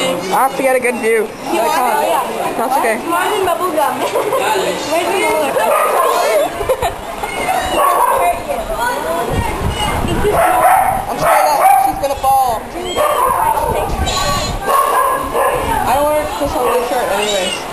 I have to get a good view. You I want can't. Yeah. That's okay. More in bubble gum. Where's the roller? I'm scared that she's gonna fall. I don't want her to push on my shirt anyways.